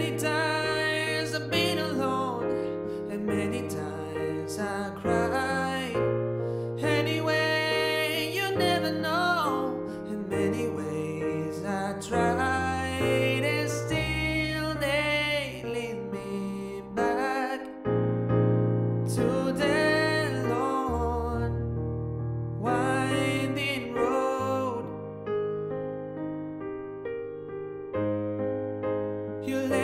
many times I've been alone, and many times I cried. Anyway, you never know, in many ways I tried, and still they lead me back to the Lord. Winding road, you.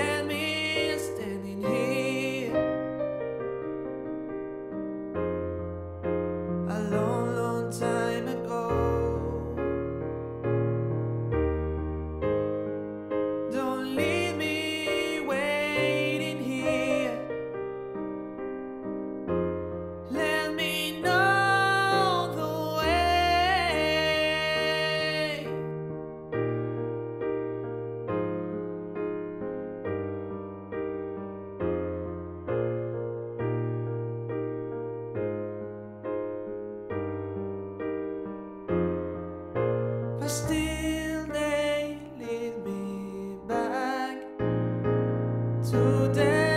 again.